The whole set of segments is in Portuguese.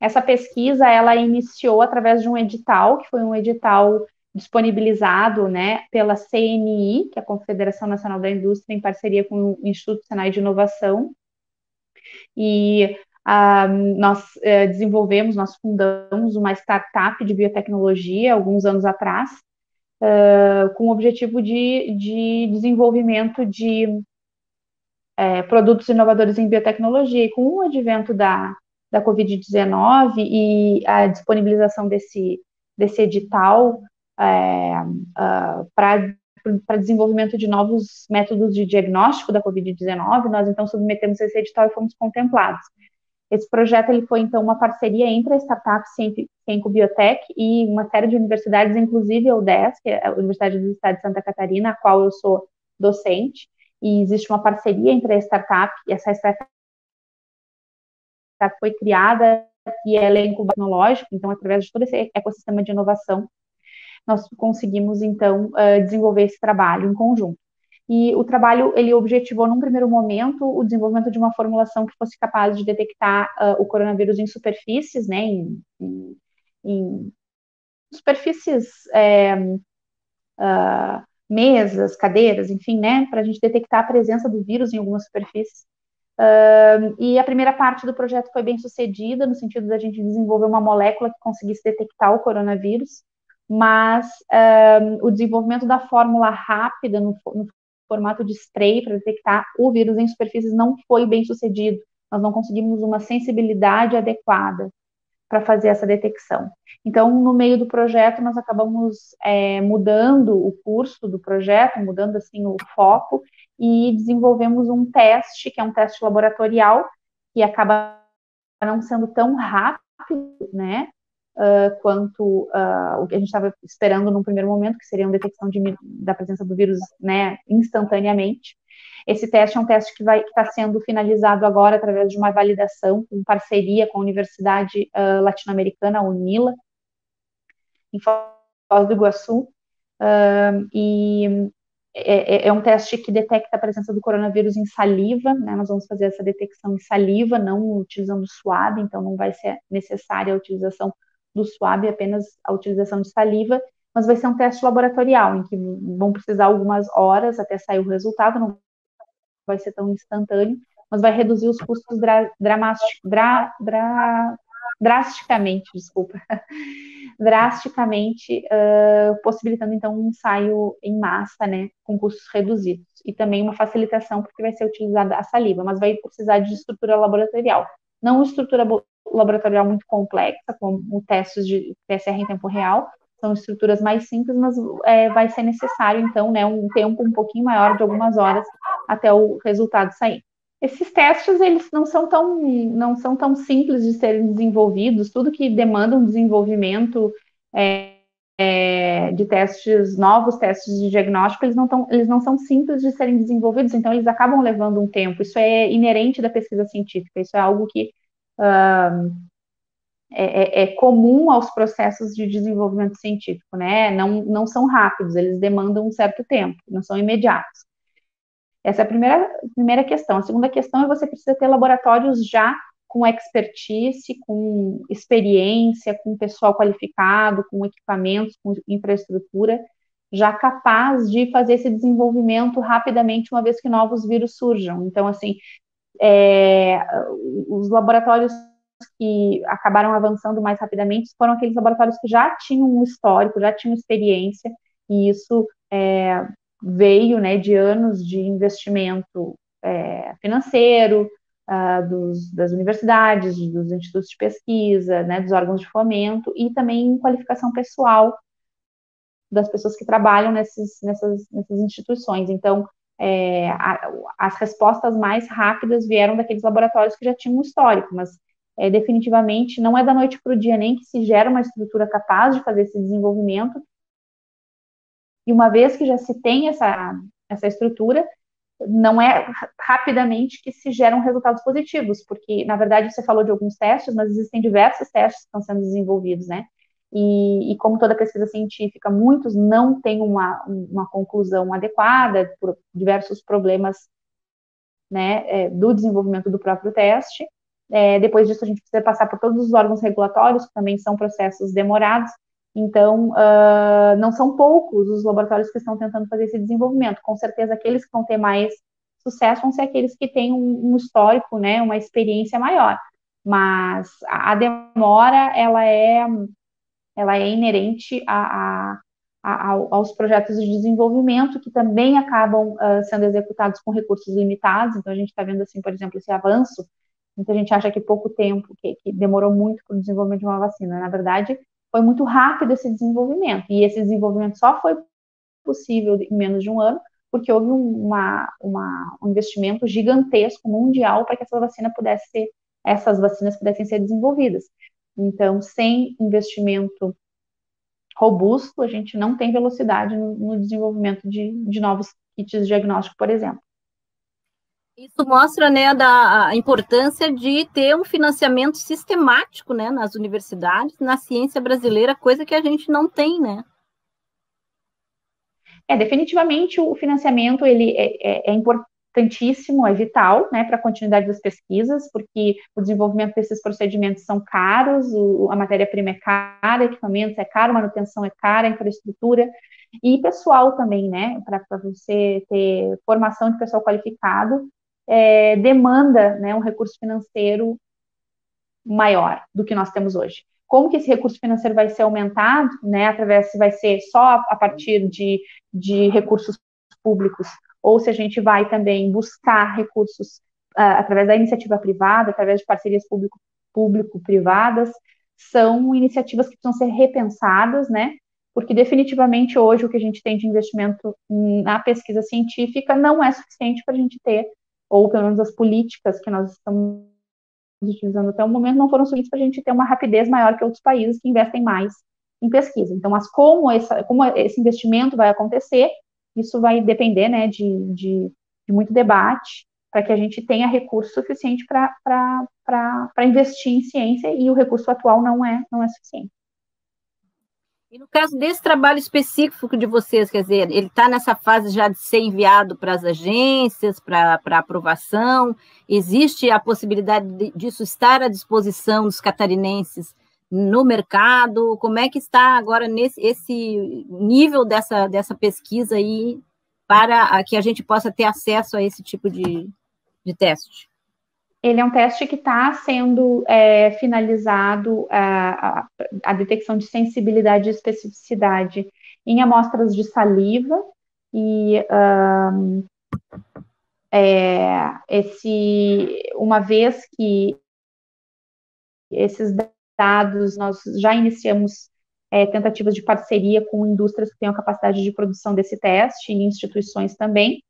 essa pesquisa ela iniciou através de um edital, que foi um edital disponibilizado né, pela CNI, que é a Confederação Nacional da Indústria, em parceria com o Instituto Senai de Inovação. E ah, nós eh, desenvolvemos, nós fundamos uma startup de biotecnologia alguns anos atrás, uh, com o objetivo de, de desenvolvimento de eh, produtos inovadores em biotecnologia. E com o advento da, da Covid-19 e a disponibilização desse, desse edital é, uh, para desenvolvimento de novos métodos de diagnóstico da Covid-19, nós então submetemos esse edital e fomos contemplados. Esse projeto ele foi então uma parceria entre a startup Cienco Biotech e uma série de universidades, inclusive a UDESC, é a Universidade do Estado de Santa Catarina, a qual eu sou docente, e existe uma parceria entre a startup e essa startup foi criada e ela é tecnológico, então através de todo esse ecossistema de inovação nós conseguimos, então, desenvolver esse trabalho em conjunto. E o trabalho, ele objetivou, num primeiro momento, o desenvolvimento de uma formulação que fosse capaz de detectar uh, o coronavírus em superfícies, né, em, em, em superfícies, é, uh, mesas, cadeiras, enfim, né, para a gente detectar a presença do vírus em algumas superfícies. Uh, e a primeira parte do projeto foi bem sucedida, no sentido da gente desenvolver uma molécula que conseguisse detectar o coronavírus mas um, o desenvolvimento da fórmula rápida no, no formato de spray para detectar o vírus em superfícies não foi bem sucedido. Nós não conseguimos uma sensibilidade adequada para fazer essa detecção. Então, no meio do projeto, nós acabamos é, mudando o curso do projeto, mudando assim o foco e desenvolvemos um teste, que é um teste laboratorial, que acaba não sendo tão rápido, né? uh, quanto uh, o que a gente estava esperando num primeiro momento, que seria uma detecção de, da presença do vírus né, instantaneamente. Esse teste é um teste que está sendo finalizado agora através de uma validação com parceria com a Universidade uh, Latino-Americana, UNILA, em Foz do Iguaçu, e é, é, é, um teste que detecta a presença do coronavírus em saliva, né? Nós vamos fazer essa detecção em saliva, não utilizando suave, então não vai ser necessária a utilização do SWAB apenas a utilização de saliva, mas vai ser um teste laboratorial, em que vão precisar algumas horas até sair o resultado, não vai ser tão instantâneo, mas vai reduzir os custos dra dra dra drasticamente, desculpa, drasticamente, uh, possibilitando então um ensaio em massa, né, com custos reduzidos, e também uma facilitação, porque vai ser utilizada a saliva, mas vai precisar de estrutura laboratorial, não estrutura laboratorial muito complexa, como testes de PCR em tempo real, são estruturas mais simples, mas é, vai ser necessário, então, né, um tempo um pouquinho maior de algumas horas até o resultado sair. Esses testes, eles não são tão, não são tão simples de serem desenvolvidos, tudo que demanda um desenvolvimento é, é, de testes, novos testes de diagnóstico, eles não, tão, eles não são simples de serem desenvolvidos, então eles acabam levando um tempo, isso é inerente da pesquisa científica, isso é algo que uh, é, é, comum aos processos de desenvolvimento científico, né? Não, não são rápidos, eles demandam um certo tempo, não são imediatos. Essa é a primeira, primeira questão. A segunda questão é você precisa ter laboratórios já com expertise, com experiência, com pessoal qualificado, com equipamentos, com infraestrutura, já capaz de fazer esse desenvolvimento rapidamente, uma vez que novos vírus surjam. Então, assim, é, os laboratórios que acabaram avançando mais rapidamente foram aqueles laboratórios que já tinham um histórico, já tinham experiência, e isso é, veio né, de anos de investimento é, financeiro, uh, dos, das universidades, dos institutos de pesquisa, né, dos órgãos de fomento, e também qualificação pessoal das pessoas que trabalham nesses, nessas, nessas instituições. Então, é, a, as respostas mais rápidas vieram daqueles laboratórios que já tinham um histórico, mas é, definitivamente não é da noite para o dia nem que se gera uma estrutura capaz de fazer esse desenvolvimento. E uma vez que já se tem essa, essa estrutura, não é rapidamente que se geram resultados positivos, porque, na verdade, você falou de alguns testes, mas existem diversos testes que estão sendo desenvolvidos, né? E, e, como toda pesquisa científica, muitos não têm uma, uma conclusão adequada por diversos problemas né, é, do desenvolvimento do próprio teste, É, depois disso, a gente precisa passar por todos os órgãos regulatórios, que também são processos demorados. Então, uh, não são poucos os laboratórios que estão tentando fazer esse desenvolvimento. Com certeza, aqueles que vão ter mais sucesso vão ser aqueles que têm um, um histórico, né, uma experiência maior. Mas a, demora, ela é, ela é inerente a, a aos projetos de desenvolvimento que também acabam uh, sendo executados com recursos limitados. Então a gente está vendo assim, por exemplo, esse avanço. Muita gente acha que pouco tempo, que, que demorou muito para o desenvolvimento de uma vacina. Na verdade, foi muito rápido esse desenvolvimento e esse desenvolvimento só foi possível em menos de um ano porque houve uma, uma, um investimento gigantesco mundial para que essa vacina pudesse ser, essas vacinas pudessem ser desenvolvidas. Então, sem investimento robusto, a gente não tem velocidade no, no desenvolvimento de, de novos kits de diagnóstico, por exemplo. Isso mostra, né, da a importância de ter um financiamento sistemático, né, nas universidades, na ciência brasileira, coisa que a gente não tem, né? É, definitivamente o financiamento ele é, é, é importantíssimo, é vital, né, para a continuidade das pesquisas, porque o desenvolvimento desses procedimentos são caros, o, a matéria-prima é cara, equipamentos é caro, manutenção é cara, infraestrutura, e pessoal também, né, para você ter formação de pessoal qualificado, é, demanda, né, um recurso financeiro maior do que nós temos hoje. Como que esse recurso financeiro vai ser aumentado, né, através, se vai ser só a partir de, de recursos públicos ou se a gente vai também buscar recursos uh, através da iniciativa privada, através de parcerias público-privadas, são iniciativas que precisam ser repensadas, né? Porque definitivamente hoje o que a gente tem de investimento na pesquisa científica não é suficiente para a gente ter, ou pelo menos as políticas que nós estamos utilizando até o momento não foram suficientes para a gente ter uma rapidez maior que outros países que investem mais em pesquisa. Então, mas como, essa, como esse investimento vai acontecer, isso vai depender né, de, de, de muito debate para que a gente tenha recurso suficiente para investir em ciência e o recurso atual não é, não é suficiente. E no caso desse trabalho específico de vocês, quer dizer, ele está nessa fase já de ser enviado para as agências, para aprovação? Existe a possibilidade de, disso estar à disposição dos catarinenses no mercado? Como é que está agora nesse esse nível dessa, dessa pesquisa aí para que a gente possa ter acesso a esse tipo de, de teste? Ele é um teste que está sendo é, finalizado a, a, a, detecção de sensibilidade e especificidade em amostras de saliva e um, é, esse uma vez que esses dados, nós já iniciamos é, tentativas de parceria com indústrias que tenham capacidade de produção desse teste e instituições também.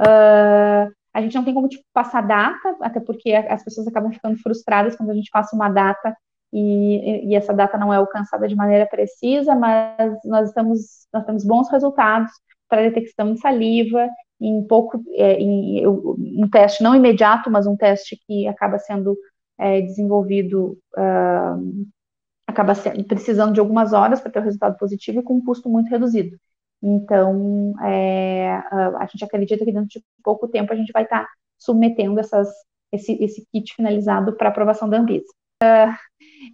Uh, a gente não tem como tipo, passar data, até porque as pessoas acabam ficando frustradas quando a gente passa uma data e, e, essa data não é alcançada de maneira precisa, mas nós estamos nós temos bons resultados para detecção de saliva em pouco é, em, um teste não imediato, mas um teste que acaba sendo é, desenvolvido uh, acaba sendo, precisando de algumas horas para ter o resultado positivo e com um custo muito reduzido. Então, é, a gente acredita que dentro de pouco tempo a gente vai estar tá submetendo essas, esse, esse kit finalizado para aprovação da Anvisa. Uh,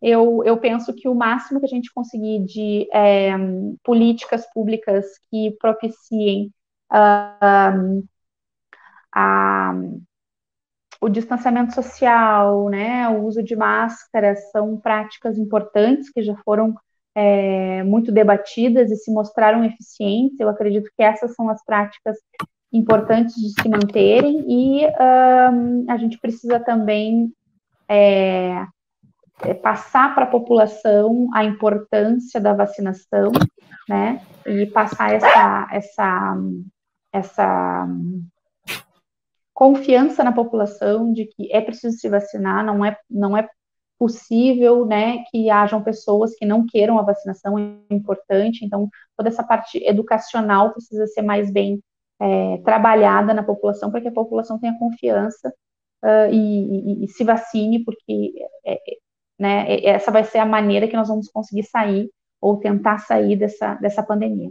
eu, eu, penso que o máximo que a gente conseguir de é, políticas públicas que propiciem uh, a o distanciamento social, né, o uso de máscaras são práticas importantes que já foram é, muito debatidas e se mostraram eficientes. Eu acredito que essas são as práticas importantes de se manterem e um, a gente precisa também é, é, passar para a população a importância da vacinação, né, e passar essa essa essa confiança na população de que é preciso se vacinar, não é, não é possível, né, que hajam pessoas que não queiram a vacinação, é importante, então toda essa parte educacional precisa ser mais bem é, trabalhada na população, para que a população tenha confiança uh, e, e, e, se vacine, porque é, é né, essa vai ser a maneira que nós vamos conseguir sair, ou tentar sair dessa, dessa pandemia.